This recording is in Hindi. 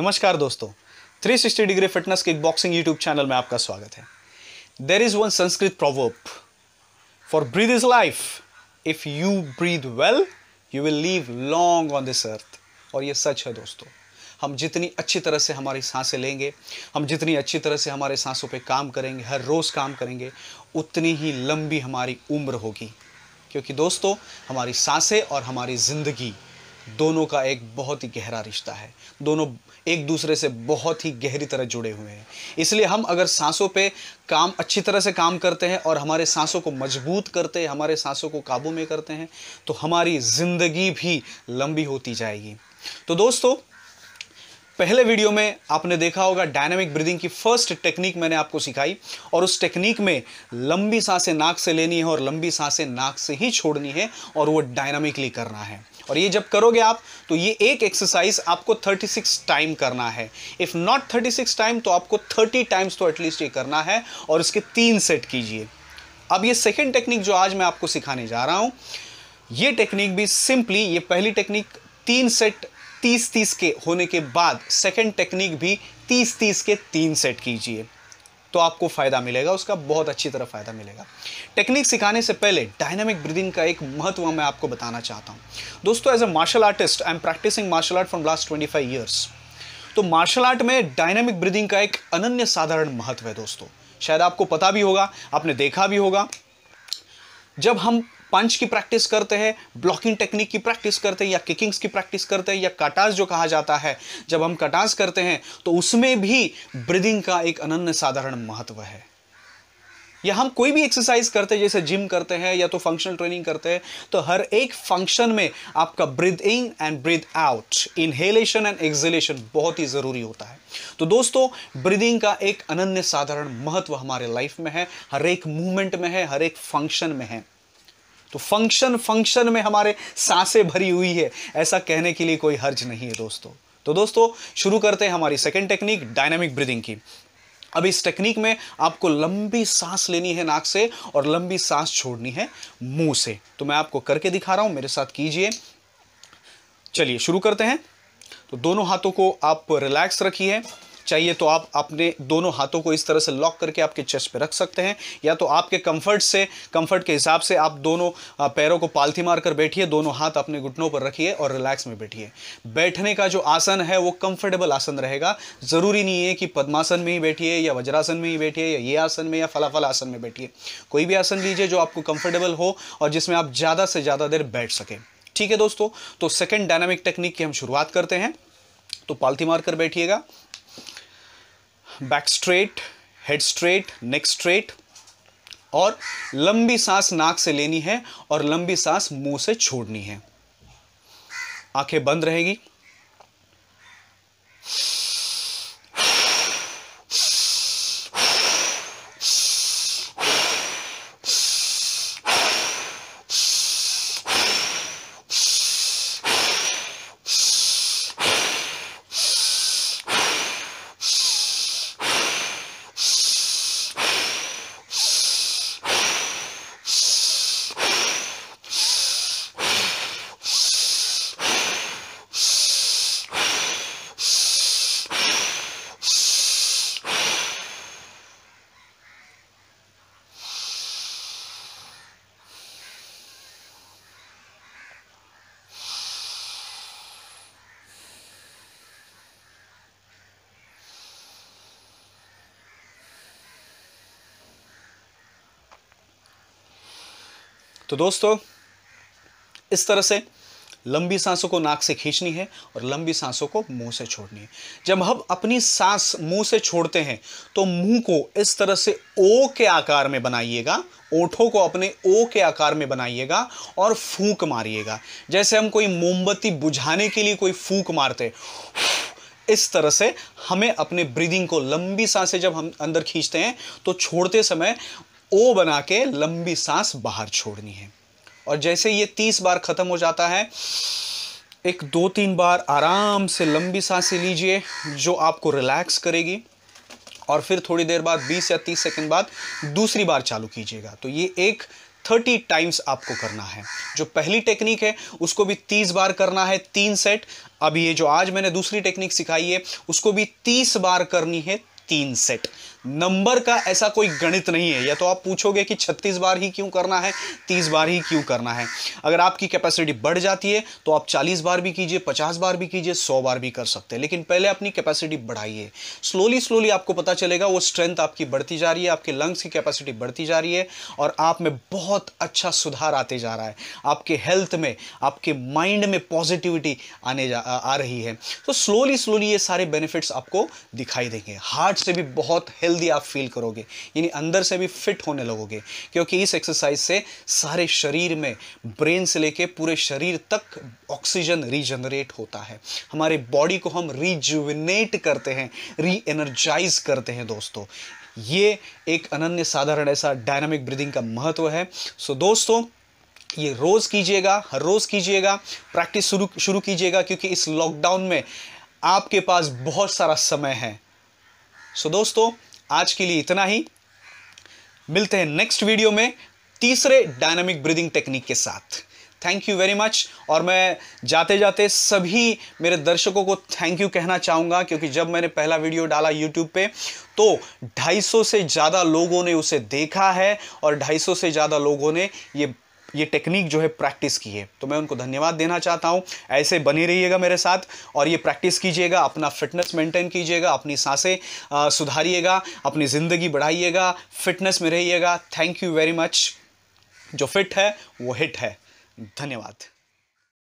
नमस्कार दोस्तों 360 degree fitness kickboxing YouTube channel में आपका स्वागत है। There is one Sanskrit proverb for breath is life if you breathe well you will live long on this earth और ये सच है दोस्तों। हम जितनी अच्छी तरह से हमारी साँसें लेंगे, हम जितनी अच्छी तरह से हमारे सांसों पे काम करेंगे, हर रोज़ काम करेंगे, उतनी ही लंबी हमारी उम्र होगी। क्योंकि दोस्तों, हमारी साँसें और हमारी ज़िंदगी दोनों का एक बहुत ही गहरा रिश्ता है। दोनों एक दूसरे से बहुत ही गहरी तरह जुड़े हुए हैं। इसलिए हम अगर सांसों पे काम, अच्छी तरह से काम करते हैं और हमारे सांसों को मज़बूत करते हैं, हमारे सांसों को काबू में करते हैं तो हमारी ज़िंदगी भी लंबी होती जाएगी। तो दोस्तों, पहले वीडियो में आपने देखा होगा डायनामिक ब्रीदिंग की फ़र्स्ट टेक्निक मैंने आपको सिखाई और उस टेक्निक में लंबी साँसें नाक से लेनी है और लंबी साँसें नाक से ही छोड़नी है और वो डायनामिकली करना है। और ये जब करोगे आप तो ये एक एक्सरसाइज आपको 36 टाइम करना है। इफ़ नॉट 36 टाइम तो आपको 30 टाइम्स तो एटलीस्ट ये करना है और इसके तीन सेट कीजिए। अब ये सेकेंड टेक्निक जो आज मैं आपको सिखाने जा रहा हूँ, ये टेक्निक भी सिंपली ये पहली टेक्निक तीन सेट तीस तीस के होने के बाद सेकेंड टेक्निक भी तीस तीस के तीन सेट कीजिए। तो आपको फ़ायदा मिलेगा, उसका बहुत अच्छी तरह फ़ायदा मिलेगा। टेक्निक सिखाने से पहले डायनामिक ब्रीदिंग का एक महत्व मैं आपको बताना चाहता हूँ। दोस्तों as a martial artist I am practising martial art from last twenty five years तो मार्शल आर्ट में डायनामिक ब्रीदिंग का एक अनन्य साधारण महत्व है दोस्तों। शायद आपको पता भी होगा, आपने देखा भी होगा। जब हम पंच की प्रैक्टिस करते हैं ब्लॉकिंग टेक्निक की प्रैक्टिस करते हैं, या किकिंग्स की प्रैक्टिस करते हैं, या कटास जो कहा जाता है। जब हम कटास करते हैं तो उसमें भी ब्रीदिंग का एक अनन्य साधारण महत्व है। या हम कोई भी एक्सरसाइज करते हैं, जैसे जिम करते हैं, या तो फंक्शनल ट्रेनिंग करते हैं तो हर एक फ़ंक्शन में आपका breath in and breath out inhalation and exhalation बहुत ही ज़रूरी होता है। तो दोस्तों ब्रीदिंग का एक अनन्य साधारण महत्व हमारे लाइफ में है, हर एक मूवमेंट में है, हर एक फ़ंक्शन में है। तो फ़ंक्शन फ़ंक्शन में हमारे साँसें भरी हुई है। ऐसा कहने के लिए कोई हर्ज नहीं है दोस्तों। तो दोस्तों, शुरू करते हैं हमारी सेकेंड टेक्निक डायनामिक ब्रीदिंग की। अब इस टेक्निक में आपको लंबी सांस लेनी है नाक से और लंबी सांस छोड़नी है मुँह से। तो मैं आपको करके दिखा रहा हूँ, मेरे साथ कीजिए। चलिए, शुरू करते हैं। तो दोनों हाथों को आप रिलैक्स रखिए। चाहिए तो आप अपने दोनों हाथों को इस तरह से लॉक करके आपके चेस्ट पे रख सकते हैं, या तो आपके कंफर्ट से कंफर्ट के हिसाब से आप दोनों पैरों को पालथी मारकर बैठिए, दोनों हाथ अपने घुटनों पर रखिए और रिलैक्स में बैठिए। बैठने का जो आसन है वो कंफर्टेबल आसन रहेगा। ज़रूरी नहीं है कि पद्मासन में ही बैठिए या वज्रासन में ही बैठिए या ये आसन में या फलाफल आसन में बैठिए। कोई भी आसन लीजिए जो आपको कंफर्टेबल हो और जिसमें आप ज़्यादा से ज़्यादा देर बैठ सकें। ठीक है दोस्तों तो सेकेंड डायनामिक टेक्निक की हम शुरुआत करते हैं। तो पालथी मार कर बैठिएगा। Back straight head straight neck straight और लंबी सांस नाक से लेनी है और लंबी सांस मुँह से छोड़नी है। आँखें बंद रहेगी। तो दोस्तों, इस तरह से लंबी सांसों को नाक से खींचनी है और लंबी सांसों को मुँह से छोड़नी है। जब हम अपनी सांस मुँह से छोड़ते हैं तो मुँह को इस तरह से ओ के आकार में बनाइएगा, ओठों को अपने ओ के आकार में बनाइएगा और फूंक मारिएगा। जैसे हम कोई मोमबत्ती बुझाने के लिए कोई फूंक मारते इस तरह से हमें अपने ब्रीदिंग को लंबी साँसें जब हम अंदर खींचते हैं तो छोड़ते समय ओ बना के लंबी सांस बाहर छोड़नी है। और जैसे ये तीस बार खत्म हो जाता है, एक दो तीन बार आराम से लंबी साँसें लीजिए, जो आपको रिलैक्स करेगी। और फिर थोड़ी देर बाद 20 या 30 सेकंड बाद, दूसरी बार चालू कीजिएगा। तो ये एक थर्टी टाइम्स आपको करना है। जो पहली टेक्निक है, उसको भी तीस बार करना है, तीन सेट अब ये जो आज मैंने दूसरी टेक्निक सिखाई है, उसको भी तीस बार करनी है, तीन सेट नंबर का ऐसा कोई गणित नहीं है। या तो आप पूछोगे कि 36 बार ही क्यों करना है 30 बार ही क्यों करना है। अगर आपकी कैपेसिटी बढ़ जाती है तो आप 40 बार भी कीजिए 50 बार भी कीजिए 100 बार भी कर सकते हैं। लेकिन पहले अपनी कैपेसिटी बढ़ाइए। स्लोली स्लोली आपको पता चलेगा, वो स्ट्रेंथ आपकी बढ़ती जा रही है, आपके लंग्स की कैपेसिटी बढ़ती जा रही है, और आप में बहुत अच्छा सुधार आते जा रहा है। आपके हेल्थ में, आपके माइंड में पॉजिटिविटी आने जा, आ रही है। तो स्लोली स्लोली ये सारे बेनिफिट्स आपको दिखाई देंगे। हार्ट से भी बहुत हेल्दी आप फील करोगे, यानी अंदर से भी फिट होने लगोगे, क्योंकि इस एक्सरसाइज से सारे शरीर में ब्रेन से लेके पूरे शरीर तक ऑक्सीजन रीजनरेट होता है। हमारे बॉडी को हम रिजुविनेट करते हैं री एनर्जाइज करते हैं दोस्तों। ये एक अनन्य साधारण ऐसा डायनामिक ब्रीदिंग का महत्व है। सो दोस्तों, ये रोज कीजिएगा, हर रोज कीजिएगा प्रैक्टिस शुरू शुरू कीजिएगा, क्योंकि इस लॉकडाउन में आपके पास बहुत सारा समय है। सो दोस्तों आज के लिए इतना ही। मिलते हैं नेक्स्ट वीडियो में तीसरे डायनामिक ब्रीदिंग टेक्निक के साथ। थैंक यू वेरी मच और मैं जाते जाते सभी मेरे दर्शकों को थैंक यू कहना चाहूँगा, क्योंकि जब मैंने पहला वीडियो डाला यूट्यूब पे तो 250 से ज़्यादा लोगों ने उसे देखा है और 250 से ज़्यादा लोगों ने ये ये टेक्निक जो है प्रैक्टिस की है। तो मैं उनको धन्यवाद देना चाहता हूँ। ऐसे बने रहिएगा मेरे साथ और ये प्रैक्टिस कीजिएगा, अपना फिटनेस मेंटेन कीजिएगा, अपनी साँसें सुधारिएगा, अपनी ज़िंदगी बढ़ाइएगा फिटनेस में रहिएगा। थैंक यू वेरी मच जो फिट है, वो हिट है। धन्यवाद।